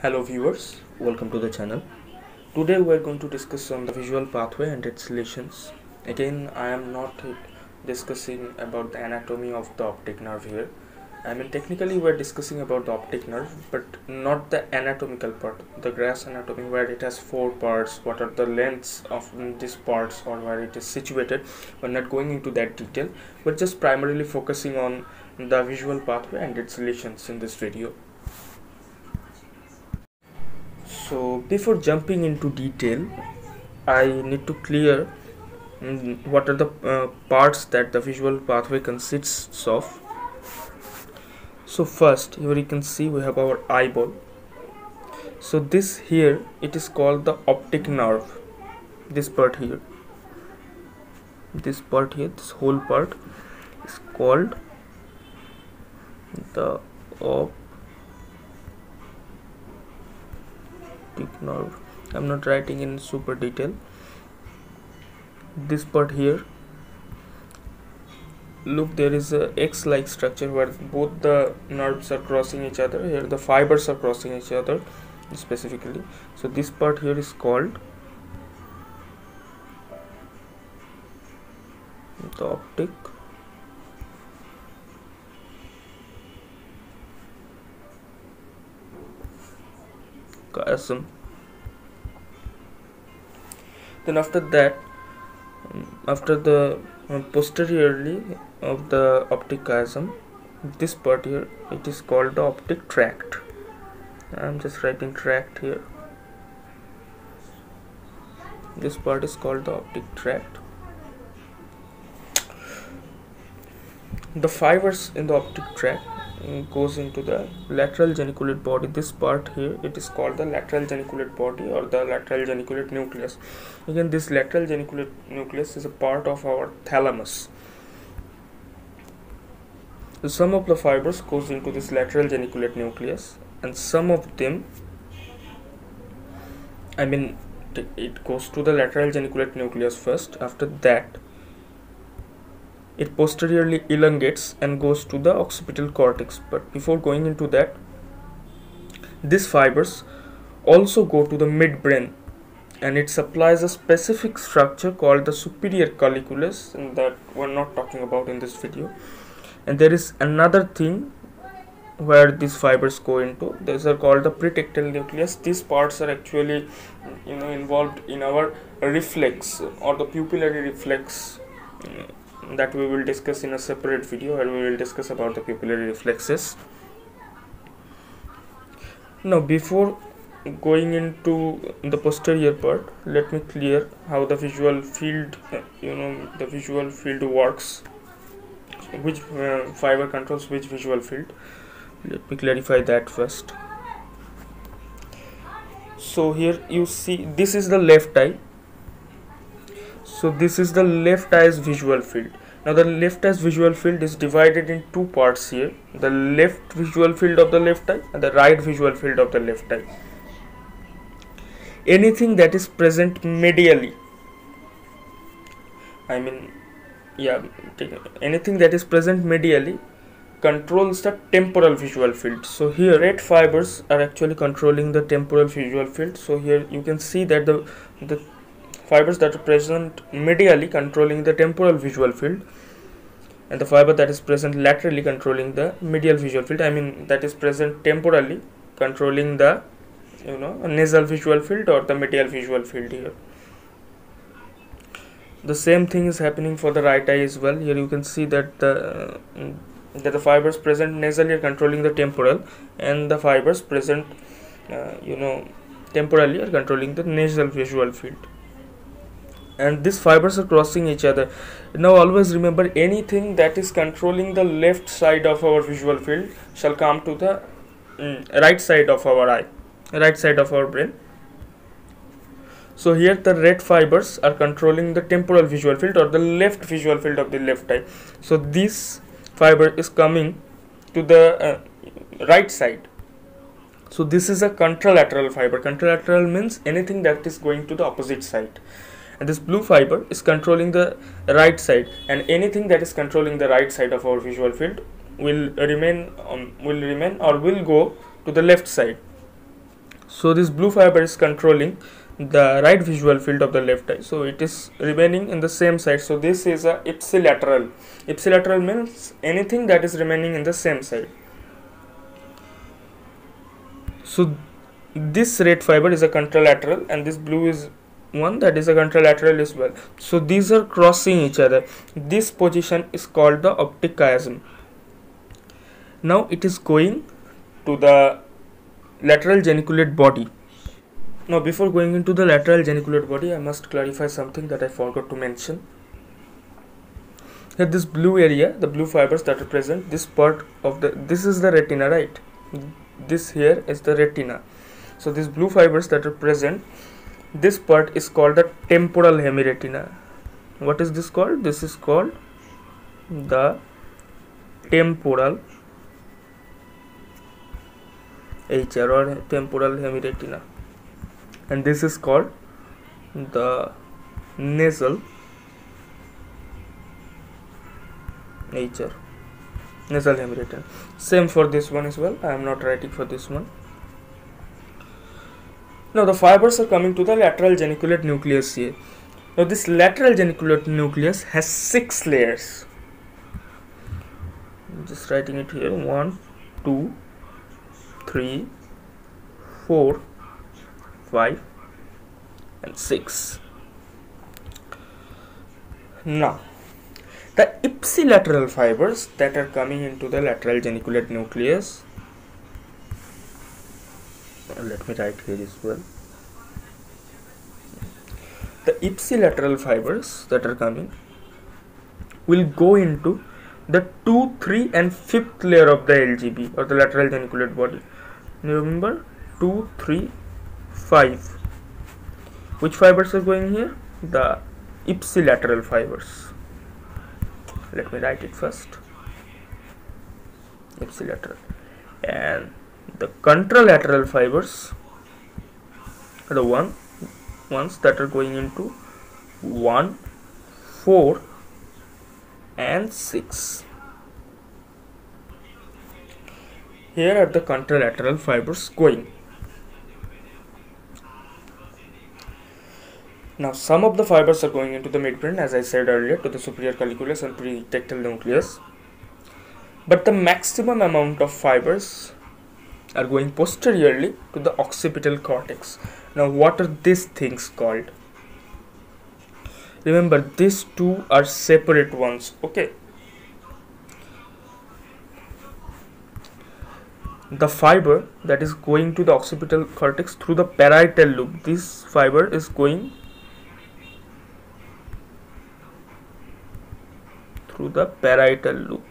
Hello viewers, welcome to the channel. Today we are going to discuss on the visual pathway and its relations. Again, I am not discussing about the anatomy of the optic nerve here. I mean technically we are discussing about the optic nerve but not the anatomical part, the gross anatomy where it has four parts, what are the lengths of these parts or where it is situated. We're not going into that detail, we're just primarily focusing on the visual pathway and its relations in this video so before jumping into detail I need to clear mm, what are the uh, parts that the visual pathway consists of. So first here you can see we have our eyeball. So this here it is called the optic nerve this part here. This part here this whole part is called the op nerve I'm not writing in super detail. This part here. Look there is a X like structure where both the nerves are crossing each other. Here the fibers are crossing each other specifically. So this part here is called the optic chiasm then after that um, after the uh, posteriorly of the optic chiasm this part here it is called the optic tract. I'm just writing tract here. This part is called the optic tract. The fibers in the optic tract Mm, goes into the lateral geniculate body. This part here it is called the lateral geniculate body or the lateral geniculate nucleus. Again this lateral geniculate nucleus is a part of our thalamus. Some of the fibers goes into this lateral geniculate nucleus and some of them i mean it goes to the lateral geniculate nucleus first. After that it posteriorly elongates and goes to the occipital cortex. But before going into that these fibers also go to the midbrain and it supplies a specific structure called the superior colliculus and that we're not talking about in this video. And there is another thing where these fibers go into. These are called the pretectal nucleus. These parts are actually you know involved in our reflex or the pupillary reflex that we will discuss in a separate video and we will discuss about the pupillary reflexes. Now before going into the posterior part let me clear how the visual field you know the visual field works. Which uh, fiber controls which visual field? Let me clarify that first. So here you see this is the left eye so this is the left eye's visual field. Now the left eye's visual field is divided in two parts here. The left visual field of the left eye and the right visual field of the left eye. Anything that is present medially i mean yeah anything that is present medially controls the temporal visual field. So here red fibers are actually controlling the temporal visual field. So here you can see that the the fibers that are present medially controlling the temporal visual field and the fiber that is present laterally controlling the medial visual field. I mean that is present temporally controlling the you know nasal visual field or the medial visual field here. The same thing is happening for the right eye as well. Here you can see that the uh, that the fibers present nasally are controlling the temporal and the fibers present uh, you know temporally are controlling the nasal visual field and these fibers are crossing each other. Now always remember anything that is controlling the left side of our visual field shall come to the mm, right side of our eye right side of our brain. So here the red fibers are controlling the temporal visual field or the left visual field of the left eye. So this fiber is coming to the uh, right side. So this is a contralateral fiber. Contralateral means anything that is going to the opposite side and this blue fiber is controlling the right side. And anything that is controlling the right side of our visual field will remain um, will remain or will go to the left side. So this blue fiber is controlling the right visual field of the left eye. So it is remaining in the same side. So this is a ipsilateral. Ipsilateral means anything that is remaining in the same side. So this red fiber is a contralateral and this blue is one that is a contralateral as well so these are crossing each other. This position is called the optic chiasm. Now it is going to the lateral geniculate body. Now before going into the lateral geniculate body I must clarify something that I forgot to mention. Here this blue area the blue fibers that are present this part of the this is the retina right? This here is the retina. So these blue fibers that are present this part is called the temporal hemiretina. What is this called? This is called the temporal HR or temporal hemiretina. And this is called the nasal HR nasal hemiretina. Same for this one as well. I am not writing for this one now the fibers are coming to the lateral geniculate nucleus here. Now this lateral geniculate nucleus has six layers. I'm just writing it here. One two three four five and six. Now the ipsilateral fibers that are coming into the lateral geniculate nucleus let me write here as well the ipsilateral fibers that are coming will go into the 2, 3 and 5th layer of the LGB or the lateral geniculate body. Remember 2, 3, 5. Which fibers are going here? The ipsilateral fibers. Let me write it first. Ipsilateral. And the contralateral fibers are the one ones that are going into 1 4 and 6 here are the contralateral fibers going. Now some of the fibers are going into the midbrain as I said earlier to the superior colliculus and pretectal nucleus. But the maximum amount of fibers are going posteriorly to the occipital cortex. Now what are these things called? Remember these two are separate ones, okay? The fiber that is going to the occipital cortex through the parietal loop, this fiber is going through the parietal loop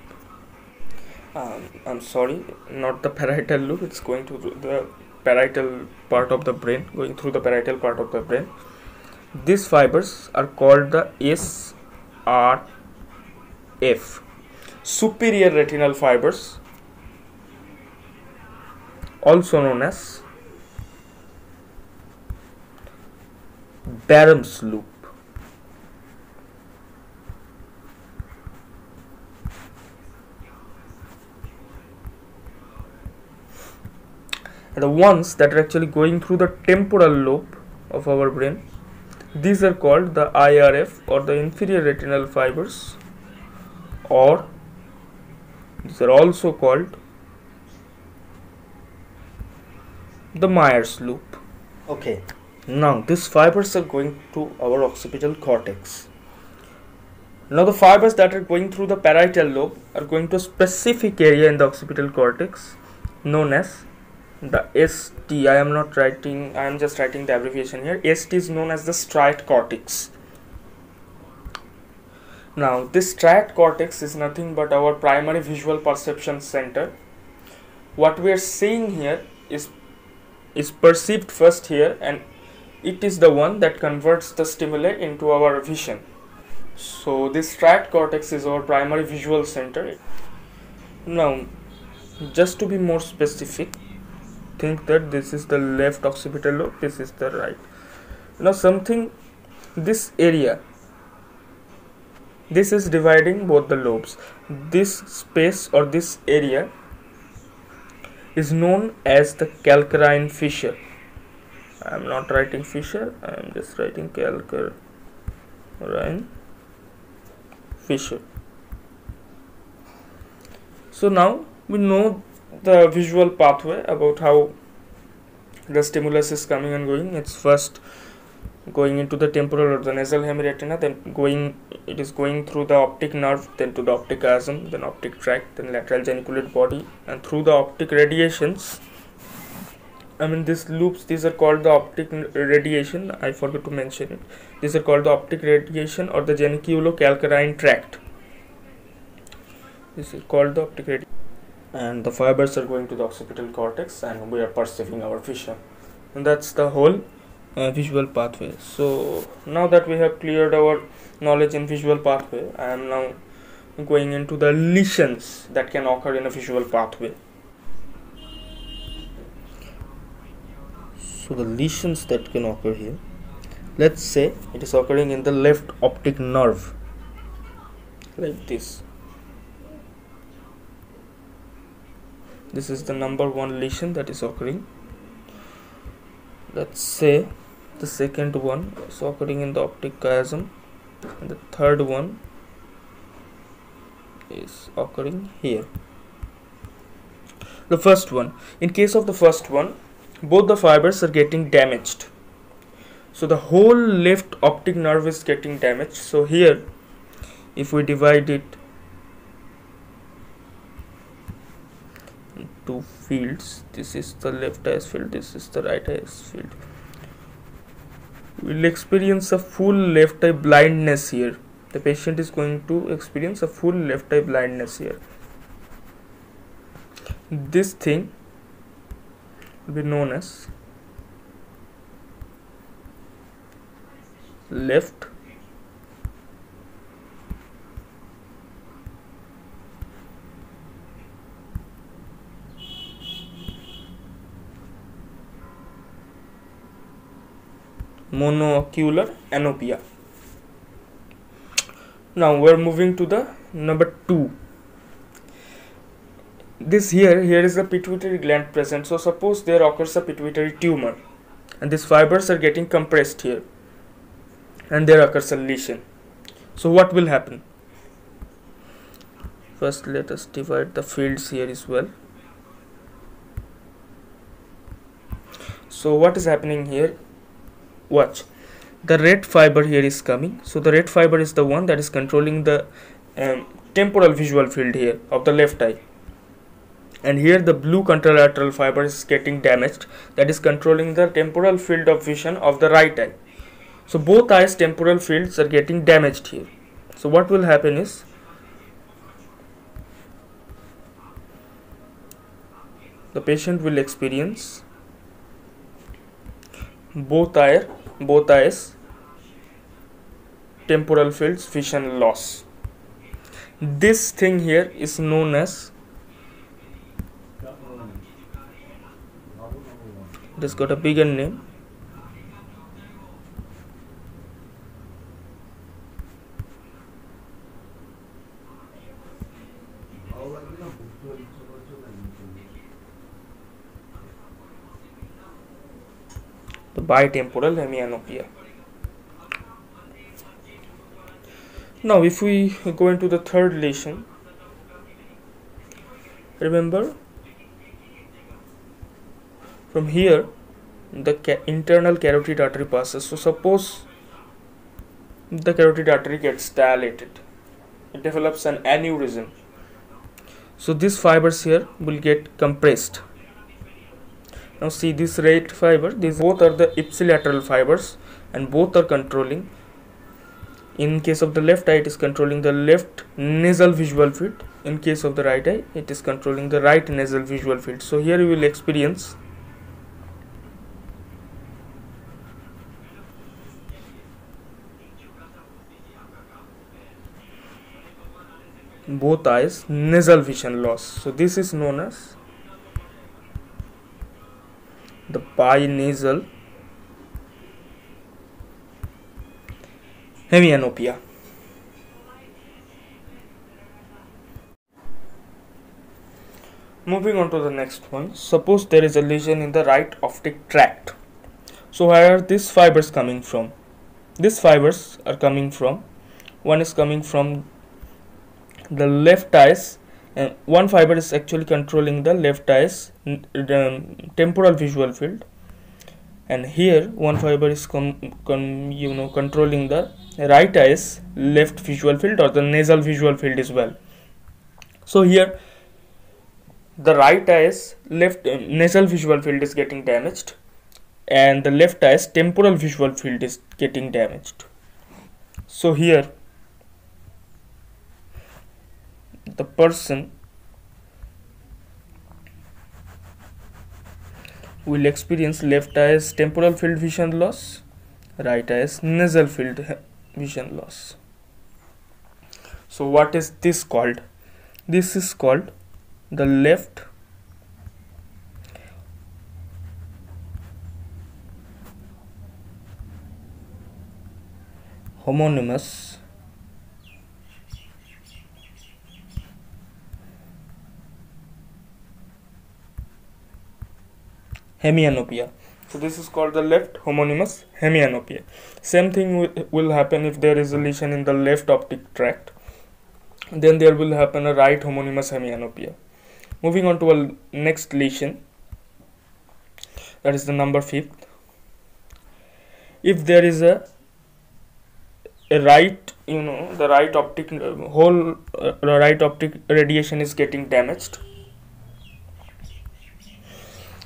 um, I'm sorry not the parietal loop it's going to the parietal part of the brain going through the parietal part of the brain. These fibers are called the SRF superior retinal fibers also known as Baum's loop the ones that are actually going through the temporal lobe of our brain. These are called the IRF or the inferior retinal fibers or these are also called the Meyer's loop. Okay. Now these fibers are going to our occipital cortex. Now the fibers that are going through the parietal lobe are going to a specific area in the occipital cortex known as the ST I am not writing I am just writing the abbreviation here. ST is known as the striate cortex. Now this striate cortex is nothing but our primary visual perception center. What we are seeing here is is perceived first here and it is the one that converts the stimuli into our vision. So this striate cortex is our primary visual center. Now just to be more specific think that this is the left occipital lobe this is the right. Now something this area this is dividing both the lobes. This space or this area is known as the calcarine fissure. I'm not writing fissure I'm just writing calcarine fissure so now we know the visual pathway about how the stimulus is coming and going. It's first going into the temporal or the nasal hemiretina then going it is going through the optic nerve then to the optic chiasm then optic tract then lateral geniculate body and through the optic radiations. I mean these loops these are called the optic radiation. I forgot to mention it. These are called the optic radiation or the geniculocalcarine tract. This is called the optic radiation and the fibers are going to the occipital cortex and we are perceiving our vision. And that's the whole uh, visual pathway. So now that we have cleared our knowledge in visual pathway i am now going into the lesions that can occur in a visual pathway. So the lesions that can occur here let's say it is occurring in the left optic nerve like this this is the number one lesion that is occurring. Let's say the second one is occurring in the optic chiasm and the third one is occurring here. The first one. In case of the first one both the fibers are getting damaged. So the whole left optic nerve is getting damaged. So here if we divide it two fields. This is the left eyes field this is the right eyes field. Will experience a full left eye blindness here. The patient is going to experience a full left eye blindness here. This thing will be known as left monocular anopia. Now we're moving to the number two. This here here is the pituitary gland present. So suppose there occurs a pituitary tumor and these fibers are getting compressed here and there occurs a lesion. So what will happen? First let us divide the fields here as well. So what is happening here watch. The red fiber here is coming. So the red fiber is the one that is controlling the um, temporal visual field here of the left eye. And here the blue contralateral fiber is getting damaged. That is controlling the temporal field of vision of the right eye. So both eyes temporal fields are getting damaged here. So what will happen is the patient will experience both eye both eyes temporal fields vision loss. This thing here is known as it has got a bigger name the bitemporal hemianopia. Now, if we go into the third lesion, remember from here the ca internal carotid artery passes. So, suppose the carotid artery gets dilated, it develops an aneurysm. So, these fibers here will get compressed now see this right fiber these both are the ipsilateral fibers and both are controlling. In case of the left eye it is controlling the left nasal visual field. In case of the right eye it is controlling the right nasal visual field. So here you will experience both eyes nasal vision loss. So this is known as the binasal hemianopia. Moving on to the next one, suppose there is a lesion in the right optic tract. so where are these fibers coming from these fibers are coming from one is coming from the left eyes and one fiber is actually controlling the left eyes um, temporal visual field. And here one fiber is you know controlling the right eyes left visual field or the nasal visual field as well. So here the right eyes left uh, nasal visual field is getting damaged and the left eyes temporal visual field is getting damaged. So here the person will experience left eye's temporal field vision loss, right eye's nasal field vision loss. So what is this called? This is called the left homonymous hemianopia. So this is called the left homonymous hemianopia. Same thing will happen if there is a lesion in the left optic tract. Then there will happen a right homonymous hemianopia. Moving on to a next lesion. That is the number fifth. If there is a a right you know the right optic uh, whole uh, right optic radiation is getting damaged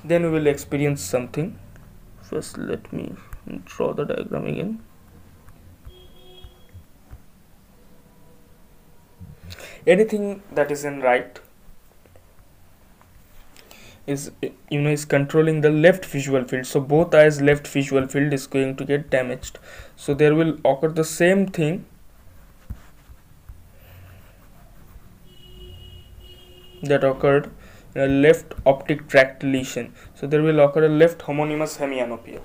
then we will experience something. First let me draw the diagram again. Anything that is in right is you know is controlling the left visual field. So both eyes left visual field is going to get damaged. So there will occur the same thing. That occurred a left optic tract lesion. So there will occur a left homonymous hemianopia.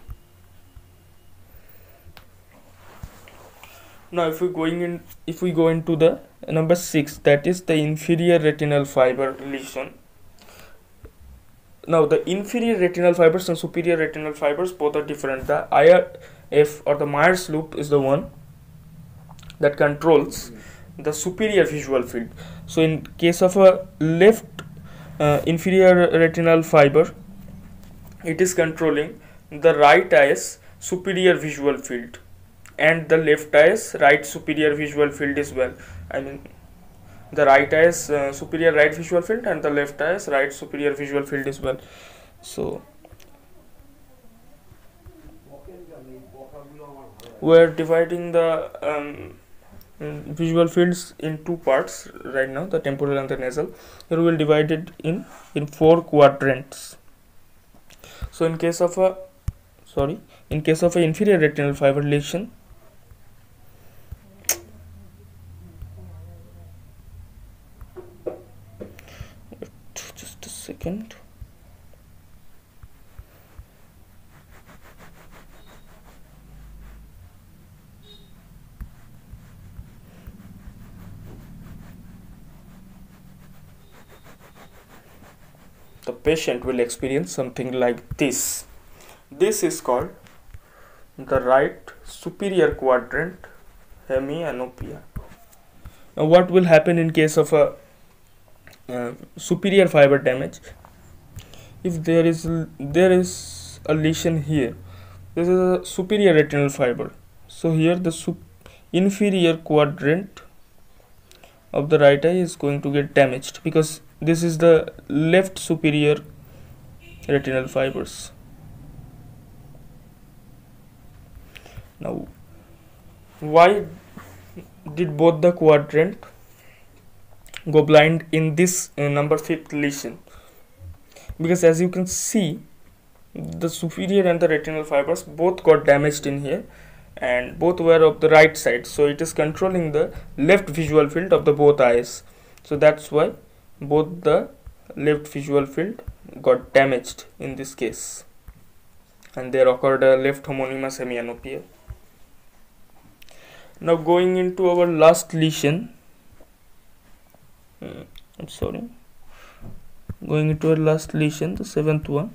Now if we going in if we go into the number 6 that is the inferior retinal fiber lesion. Now the inferior retinal fibers and superior retinal fibers both are different. The IRF or the Meyer's loop is the one that controls the superior visual field. So in case of a left uh, inferior retinal fiber. It is controlling the right eye's superior visual field and the left eye's right superior visual field as well. I mean the right eye's uh, superior right visual field and the left eye's right superior visual field as well. So we're dividing the um, visual fields in two parts right now the temporal and the nasal. Here we will divide it in in four quadrants. So in case of a sorry in case of a inferior retinal fiber lesion just a second the patient will experience something like this. This is called the right superior quadrant hemianopia. Now what will happen in case of a uh, superior fiber damage? If there is there is a lesion here this is a superior retinal fiber. So here the inferior quadrant of the right eye is going to get damaged because this is the left superior retinal fibers. Now why did both the quadrant go blind in this uh, number fifth lesion because as you can see the superior and the retinal fibers both got damaged in here and both were of the right side. So it is controlling the left visual field of the both eyes. So that's why both the left visual field got damaged in this case and there occurred a left homonymous hemianopia. Now going into our last lesion, hmm, I'm sorry, going into our last lesion, the seventh one.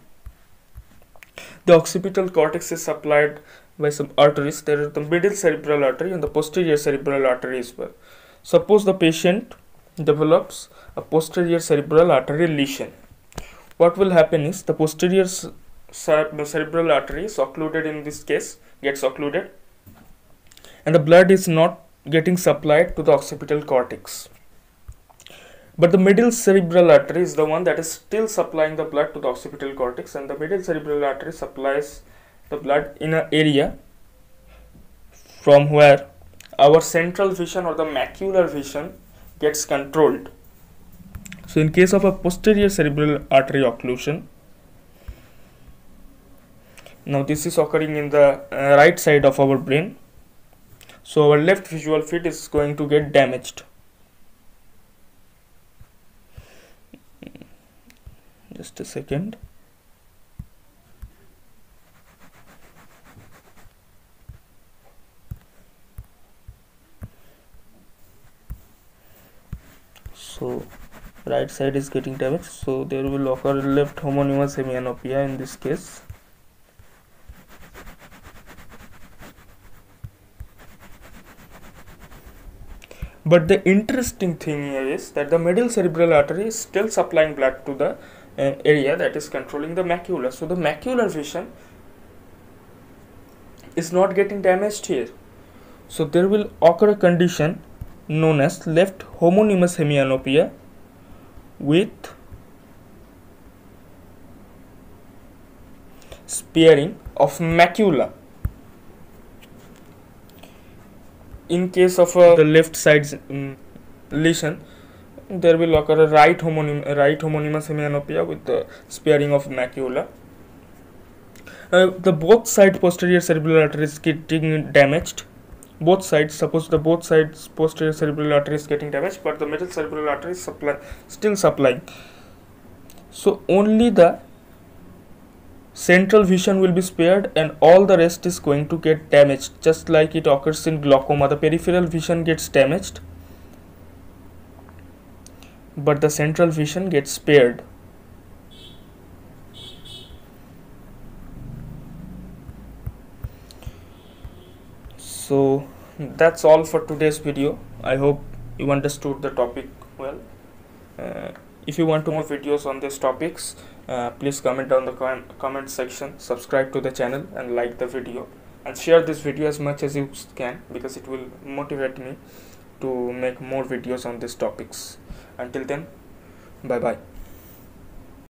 the occipital cortex is supplied by some arteries there is the middle cerebral artery and the posterior cerebral artery as well suppose the patient develops a posterior cerebral artery lesion. What will happen is the posterior cerebral artery is occluded in this case gets occluded and the blood is not getting supplied to the occipital cortex. But the middle cerebral artery is the one that is still supplying the blood to the occipital cortex and the middle cerebral artery supplies the blood in an area from where our central vision or the macular vision gets controlled. So in case of a posterior cerebral artery occlusion now this is occurring in the uh, right side of our brain. So our left visual field is going to get damaged. Just a second so right side is getting damaged. So there will occur left homonymous hemianopia in this case. But the interesting thing here is that the middle cerebral artery is still supplying blood to the uh, area that is controlling the macula. So the macular vision is not getting damaged here. So there will occur a condition known as left homonymous hemianopia with sparing of macula. In case of uh, the left side um, lesion there will occur a right homonym right homonymous hemianopia with the sparing of macula. Uh, the both side posterior cerebral arteries getting damaged both sides suppose the both sides posterior cerebral artery is getting damaged but the middle cerebral artery is supply still supplying. So only the central vision will be spared and all the rest is going to get damaged just like it occurs in glaucoma. The peripheral vision gets damaged but the central vision gets spared. So that's all for today's video. I hope you understood the topic well. Uh, if you want to more videos on these topics uh, please comment down the com comment section subscribe to the channel and like the video. And share this video as much as you can because it will motivate me to make more videos on these topics. Until then bye bye